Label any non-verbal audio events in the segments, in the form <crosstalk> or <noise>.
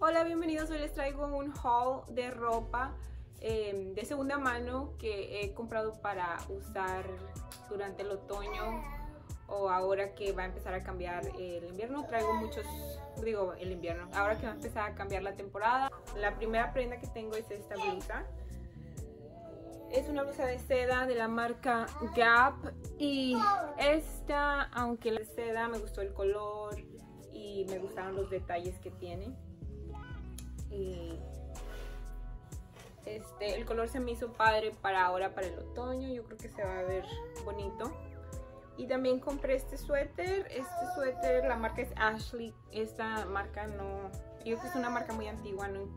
Hola, bienvenidos. Hoy les traigo un haul de ropa eh, de segunda mano que he comprado para usar durante el otoño o ahora que va a empezar a cambiar el invierno. Traigo muchos, digo el invierno, ahora que va a empezar a cambiar la temporada. La primera prenda que tengo es esta blusa. Es una blusa de seda de la marca Gap y esta, aunque la seda me gustó el color y me gustaron los detalles que tiene y este, el color se me hizo padre para ahora, para el otoño, yo creo que se va a ver bonito. Y también compré este suéter, este suéter, la marca es Ashley, esta marca no, yo creo que es una marca muy antigua, no,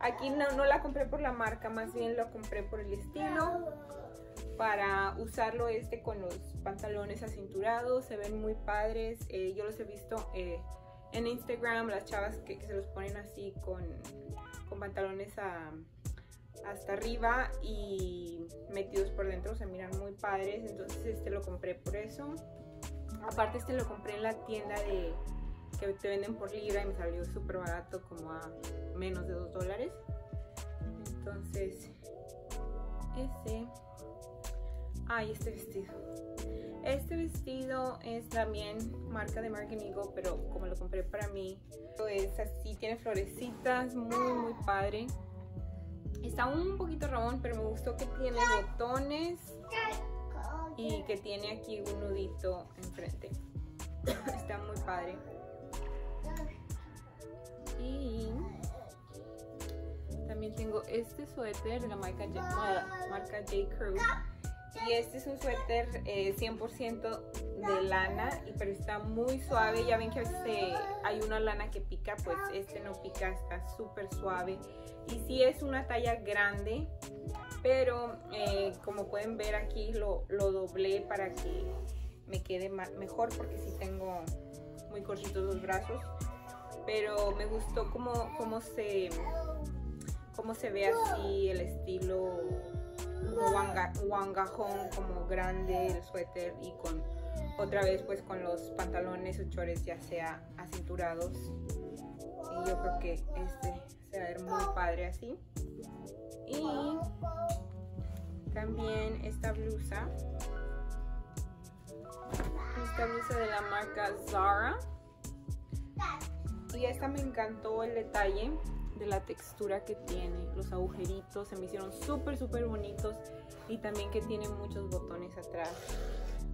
aquí no, no la compré por la marca, más bien lo compré por el estilo, para usarlo este con los pantalones acinturados, se ven muy padres, eh, yo los he visto eh, en Instagram, las chavas que, se los ponen así con, con pantalones hasta arriba y metidos por dentro, se miran muy padres, entonces este lo compré por eso. Aparte este lo compré en la tienda de que te venden por libra y me salió súper barato, como a menos de 2 dólares. Entonces, ese... Ay, este vestido. Este vestido es también marca de American Eagle, pero como lo compré para mí, es así, tiene florecitas, muy muy padre. Está un poquito rabón, pero me gustó que tiene botones y que tiene aquí un nudito enfrente. <coughs> Está muy padre. Y también tengo este suéter de la marca J, marca J. Crew y este es un suéter 100% eh, de lana, pero está muy suave. Ya ven que a veces eh, hay una lana que pica, pues este no pica, está súper suave. Y sí es una talla grande, pero eh, como pueden ver aquí lo, lo, doblé para que me quede mejor porque sí tengo muy cortitos los brazos. Pero me gustó cómo, se, cómo se ve así el estilo guangajón como grande el suéter y con otra vez pues con los pantalones o chores ya sea acinturados. Y yo creo que este se va a ver muy padre así. Y también esta blusa. Esta blusa de la marca Zara y esta me encantó el detalle de la textura que tiene, los agujeritos se me hicieron súper súper bonitos y también que tiene muchos botones atrás.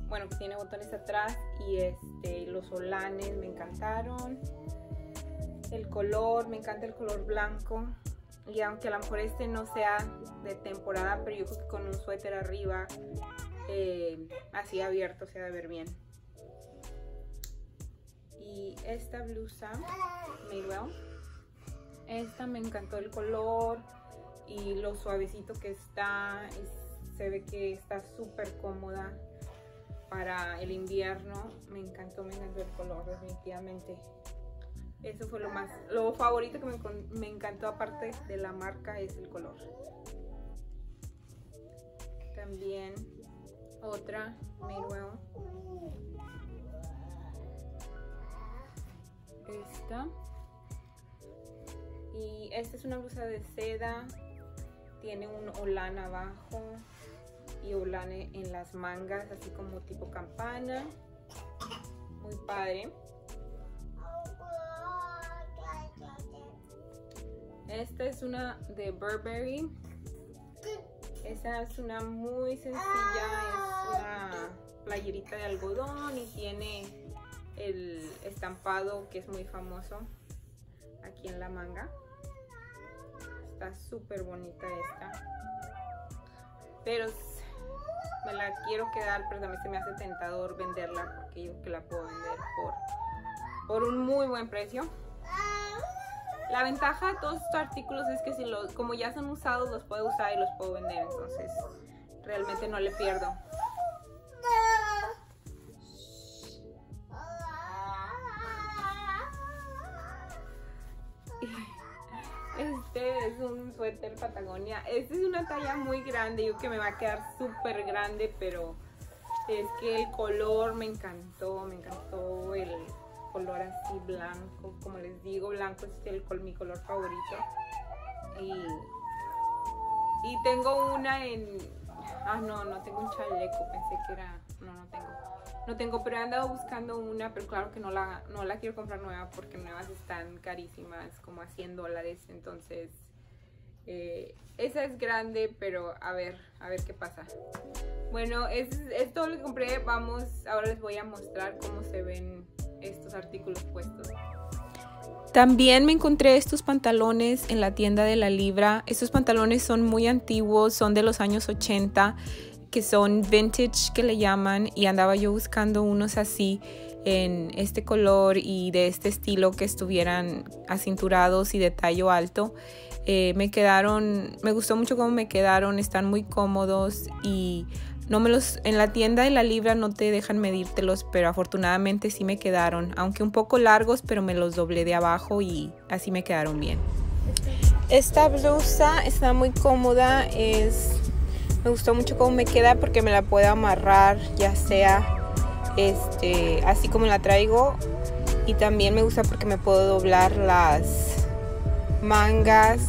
Bueno, que tiene botones atrás y este, los solanes me encantaron. El color, me encanta el color blanco. Y aunque a lo mejor este no sea de temporada, pero yo creo que con un suéter arriba, eh, así abierto, se va a ver bien. Y esta blusa, Maywell esta me encantó el color y lo suavecito que está. se ve que está súper cómoda para el invierno. Me encantó, me encantó el color, definitivamente. Eso fue lo más, lo favorito que me, encantó aparte de la marca es el color. También otra Madewell. Esta. Y esta es una blusa de seda. Tiene un olán abajo y olán en las mangas así como tipo campana. Muy padre. Esta es una de Burberry. Esta es una muy sencilla es una playerita de algodón y tiene el estampado que es muy famoso aquí en la manga. Está súper bonita esta. Pero me la quiero quedar pero también se me hace tentador venderla porque yo que la puedo vender por, por un muy buen precio. La ventaja de todos estos artículos es que si los, como ya son usados los puedo usar y los puedo vender entonces realmente no le pierdo un suéter Patagonia. Este es una talla muy grande, yo que me va a quedar súper grande, pero es que el color me encantó, me encantó el, color así blanco, como les digo, blanco es el, mi color favorito. Y, y tengo una en... Ah, no, no tengo un chaleco, pensé que era... No, no tengo. No tengo, pero he andado buscando una, pero claro que no la, no la quiero comprar nueva porque nuevas están carísimas, como a 100 dólares, entonces... Eh, esa es grande, pero a ver, a ver qué pasa. Bueno, es, es todo lo que compré. Vamos, ahora les voy a mostrar cómo se ven estos artículos puestos. También me encontré estos pantalones en la tienda de la Libra. Estos pantalones son muy antiguos, son de los años 80, que son vintage que le llaman y andaba yo buscando unos así en este color y de este estilo que estuvieran acinturados y de tallo alto. Eh, me quedaron, me gustó mucho cómo me quedaron, están muy cómodos y no me los, en la tienda de la libra no te dejan medírtelos, pero afortunadamente sí me quedaron, aunque un poco largos, pero me los doblé de abajo y así me quedaron bien. Esta blusa está muy cómoda, es, me gustó mucho cómo me queda porque me la puedo amarrar, ya sea este, así como la traigo, y también me gusta porque me puedo doblar las mangas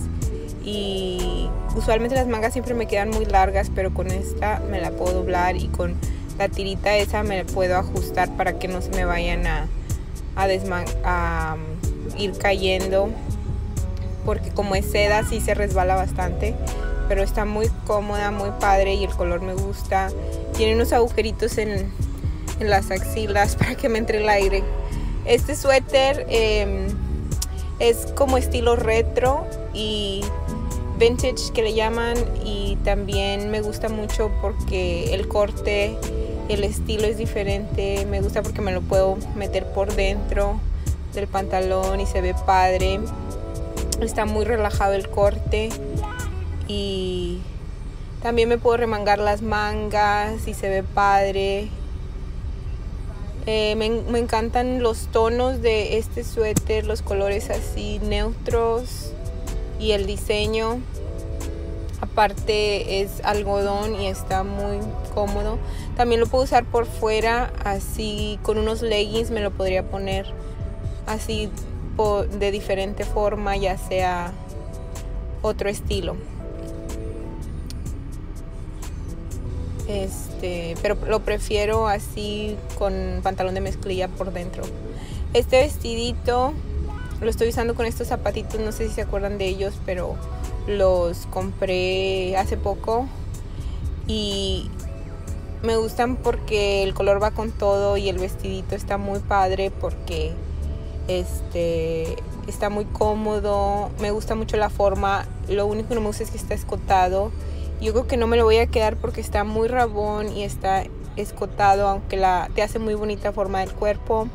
y usualmente las mangas siempre me quedan muy largas, pero con esta me la puedo doblar y con la tirita esa me puedo ajustar para que no se me vayan a, a, um, ir cayendo. Porque como es seda sí se resbala bastante. Pero está muy cómoda, muy padre y el color me gusta. Tiene unos agujeritos en, las axilas <laughs> para que me entre el aire. Este suéter em, es como estilo retro y vintage que le llaman y también me gusta mucho porque el corte, el estilo es diferente, me gusta porque me lo puedo meter por dentro del pantalón y se ve padre, está muy relajado el corte y también me puedo remangar las mangas y se ve padre. Eh, me, me encantan los tonos de este suéter, los colores así neutros y el diseño. Aparte es algodón y está muy cómodo. También lo puedo usar por fuera así con unos leggings me lo podría poner así de diferente forma ya sea otro estilo este pero lo prefiero así con pantalón de mezclilla por dentro este vestidito lo estoy usando con estos zapatitos, no sé si se acuerdan de ellos, pero los compré hace poco y me gustan porque el color va con todo y el vestidito está muy padre porque este está muy cómodo, me gusta mucho la forma, lo único que no me gusta es que está escotado. Yo creo que no me lo voy a quedar porque está muy rabón y está escotado, aunque la, te hace muy bonita forma del cuerpo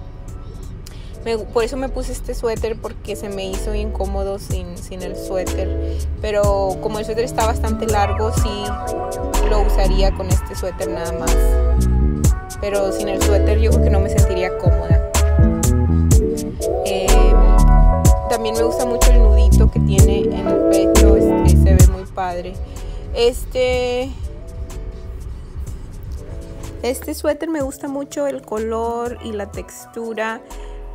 por eso me puse este suéter porque se me hizo incómodo sin, sin el suéter. Pero como el suéter está bastante largo, sí lo usaría con este suéter nada más. Pero sin el suéter yo creo que no me sentiría cómoda. Em, también me gusta mucho el nudito que tiene en el pecho, este, se ve muy padre. Este este suéter me gusta mucho el color y la textura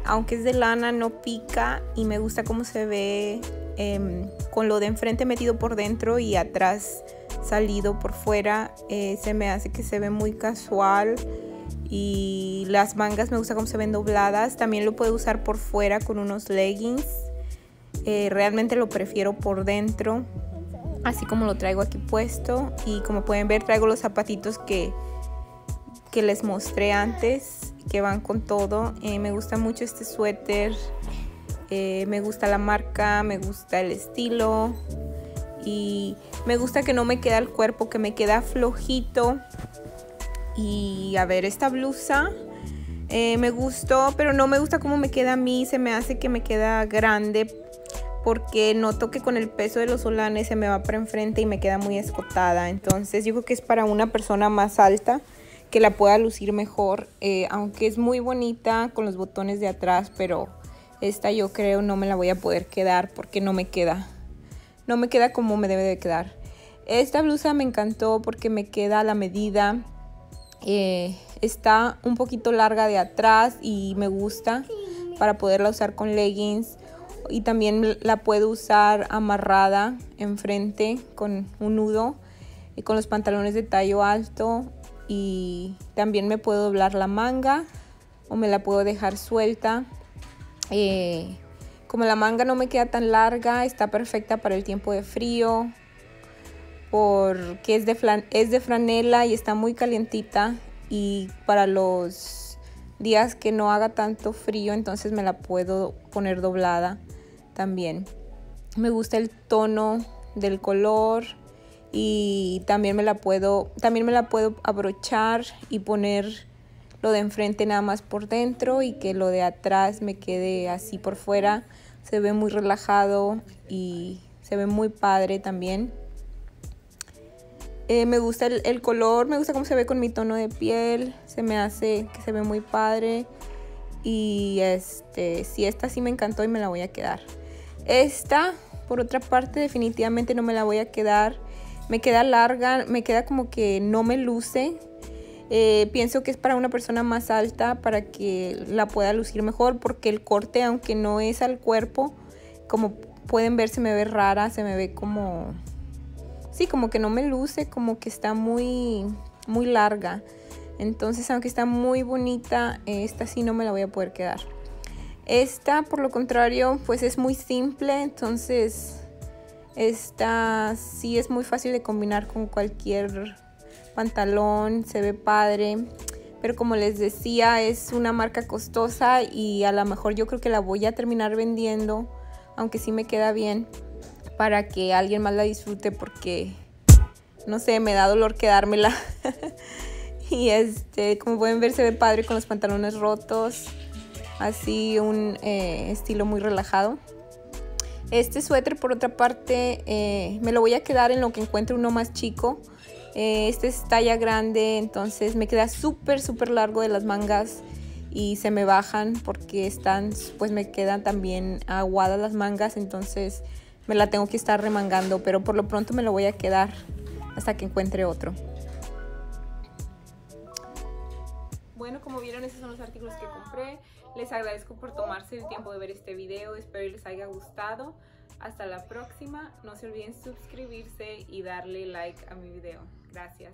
aunque es de lana, no pica y me gusta cómo se ve em, con lo de enfrente metido por dentro y atrás salido por fuera. Eh, se me hace que se ve muy casual y las mangas me gusta cómo se ven dobladas. También lo puedo usar por fuera con unos leggings. Eh, realmente lo prefiero por dentro, así como lo traigo aquí puesto. Y como pueden ver, traigo los zapatitos que, que les mostré antes que van con todo. Eh, me gusta mucho este suéter. Eh, me gusta la marca, me gusta el estilo. Y me gusta que no me queda el cuerpo, que me queda flojito. Y a ver, esta blusa eh, me gustó, pero no me gusta cómo me queda a mí. Se me hace que me queda grande porque noto que con el peso de los solanes se me va para enfrente y me queda muy escotada. Entonces yo creo que es para una persona más alta que la pueda lucir mejor, eh, aunque es muy bonita con los botones de atrás, pero esta yo creo no me la voy a poder quedar porque no me queda, no me queda como me debe de quedar. Esta blusa me encantó porque me queda la medida, eh, está un poquito larga de atrás y me gusta para poderla usar con leggings y también la puedo usar amarrada enfrente con un nudo y con los pantalones de tallo alto y también me puedo doblar la manga o me la puedo dejar suelta. Eh, como la manga no me queda tan larga, está perfecta para el tiempo de frío porque es de, es de franela y está muy calientita y para los días que no haga tanto frío entonces me la puedo poner doblada también. Me gusta el tono del color y también me la puedo también me la puedo abrochar y poner lo de enfrente nada más por dentro y que lo de atrás me quede así por fuera. Se ve muy relajado y se ve muy padre también. Eh, me gusta el, color, me gusta cómo se ve con mi tono de piel. Se me hace que se ve muy padre. Y este, si esta sí me encantó y me la voy a quedar. Esta, por otra parte, definitivamente no me la voy a quedar. Me queda larga, me queda como que no me luce. Eh, pienso que es para una persona más alta para que la pueda lucir mejor porque el corte, aunque no es al cuerpo, como pueden ver, se me ve rara, se me ve como sí, como que no me luce, como que está muy, muy larga. Entonces, aunque está muy bonita, esta sí no me la voy a poder quedar. Esta, por lo contrario, pues es muy simple, entonces esta sí es muy fácil de combinar con cualquier pantalón, se ve padre. Pero como les decía, es una marca costosa y a lo mejor yo creo que la voy a terminar vendiendo, aunque sí me queda bien para que alguien más la disfrute porque, no sé, me da dolor quedármela. <laughs> y este, como pueden ver, se ve padre con los pantalones rotos. Así un eh, estilo muy relajado. Este suéter, por otra parte, eh, me lo voy a quedar en lo que encuentre uno más chico. Eh, este es talla grande, entonces me queda súper, súper largo de las mangas y se me bajan porque están, pues me quedan también aguadas las mangas, entonces me la tengo que estar remangando, pero por lo pronto me lo voy a quedar hasta que encuentre otro. Bueno, como vieron, esos son los artículos que compré. Les agradezco por tomarse el tiempo de ver este video. Espero les haya gustado. Hasta la próxima. No se olviden suscribirse y darle like a mi video. Gracias.